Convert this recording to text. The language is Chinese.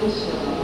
不行